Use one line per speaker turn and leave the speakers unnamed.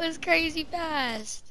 was crazy fast.